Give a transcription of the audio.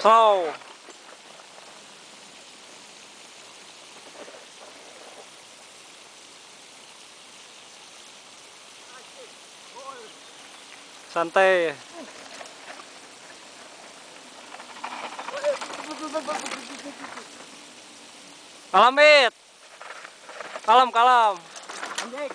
Tau. Santai. Kalam, Bit. Kalam, kalam. Anjing.